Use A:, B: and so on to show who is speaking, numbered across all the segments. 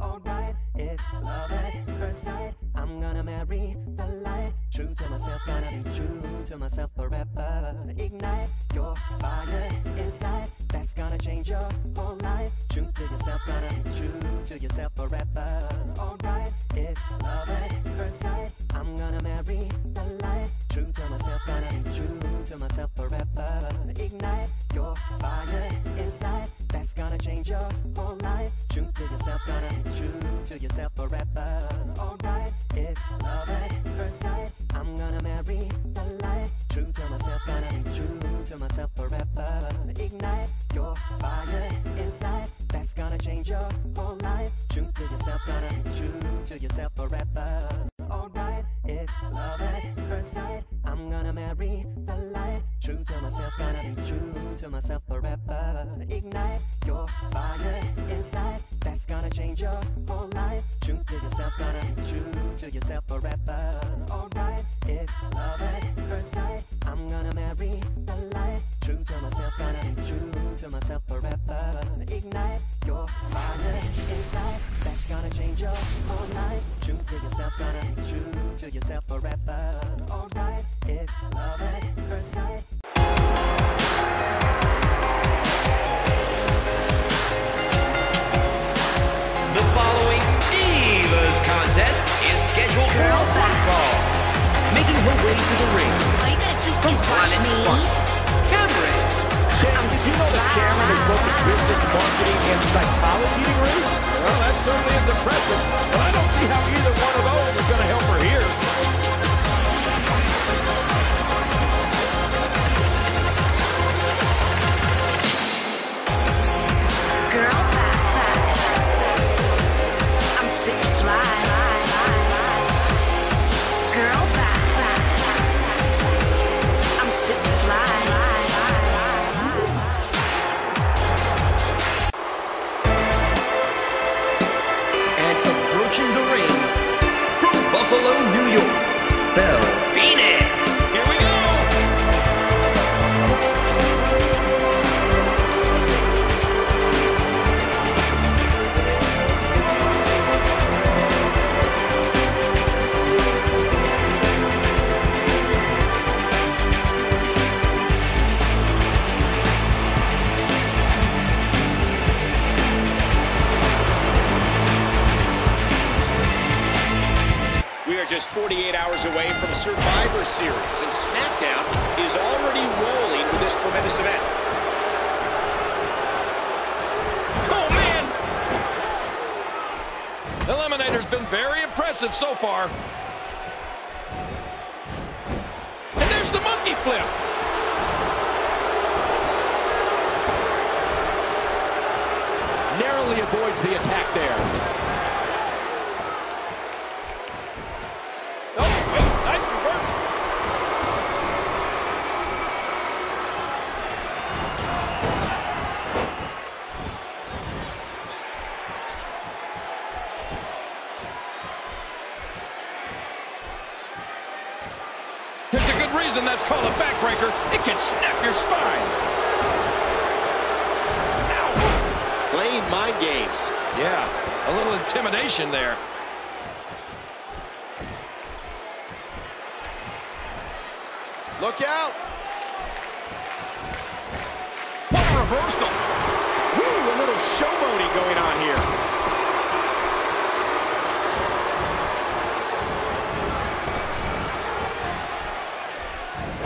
A: alright. It's love at first sight. I'm gonna marry the light. True to myself, gonna be true to myself forever. Ignite your fire inside. That's gonna change your whole life. True to yourself, gonna be true to yourself forever. Alright, it's love at first sight. I'm gonna marry the light. True to myself, gonna be true to myself forever. Ignite your fire gonna change your whole life. True to yourself, gonna be true to yourself forever. Alright, it's love at first sight. I'm gonna marry the light. True to myself, gonna be true to myself forever. Ignite your fire inside. That's gonna change your whole life. True to yourself, gonna be true to yourself forever. Alright, it's love at first sight. I'm gonna marry the light. True to myself, gonna be true to myself forever. Ignite your fire inside. That's gonna change your whole life. True to yourself, gonna be true to yourself forever. Alright, it's love at first sight. I'm gonna marry the light. True to myself, gonna be true to myself forever. Ignite your fire inside. That's gonna change your. True to yourself, gonna be true to yourself forever. Alright, it's love at first sight.
B: The following Divas contest is scheduled for
C: Girl
B: one fall. Making her way to the ring,
C: Are you gonna keep this watch me?
B: Cameron.
C: I'm
D: Did you know that Cameron is both a business marketing and psychology
C: Girl
E: 48 hours away from Survivor Series, and SmackDown is already rolling with this tremendous event.
D: Oh, man! Eliminator's been very impressive so far. And there's the monkey flip. Narrowly avoids the attack there. Oh, wait, nice reversal. There's a good reason that's called a backbreaker. It can snap your spine. Ow.
E: Playing mind games.
D: Yeah, a little intimidation there.
E: Look out! What a reversal! Woo, a little showboating going on here.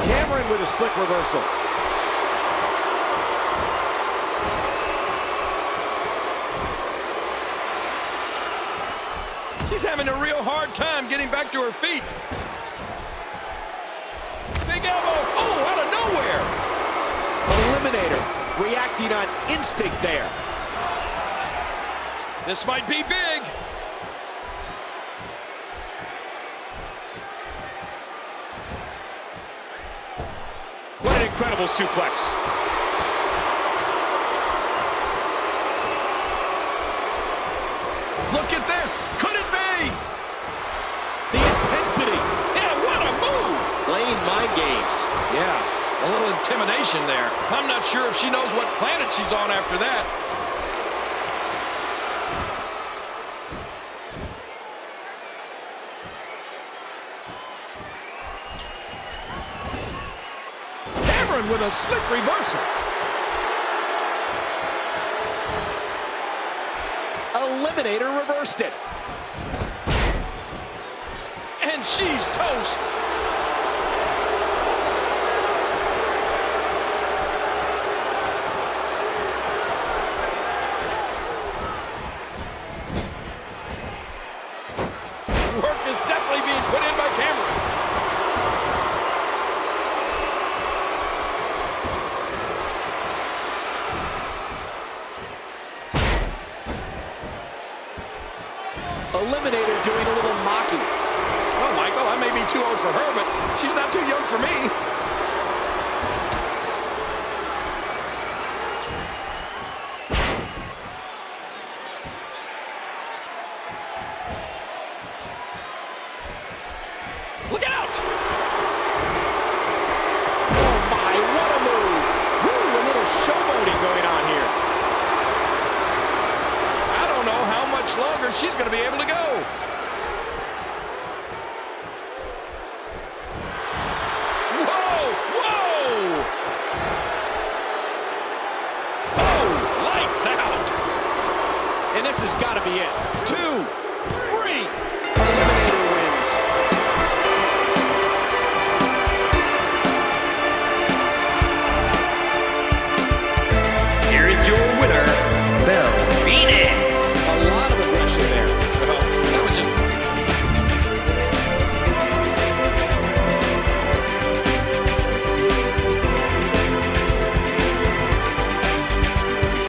D: Cameron with a slick reversal. She's having a real hard time getting back to her feet. Big elbow. Oh, out of nowhere.
E: Eliminator reacting on instinct there.
D: This might be big.
E: Incredible suplex.
D: Look at this. Could it be?
E: The intensity.
D: Yeah, what a move.
E: Playing mind games.
D: Yeah, a little intimidation there. I'm not sure if she knows what planet she's on after that. With a slick reversal.
E: Eliminator reversed it.
D: And she's toast.
E: Eliminator doing a little mocking.
D: Well, Michael, I may be too old for her, but she's not too young for me. She's going to be able to go.